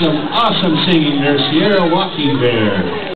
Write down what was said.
Some awesome singing there, Sierra Walking Bear.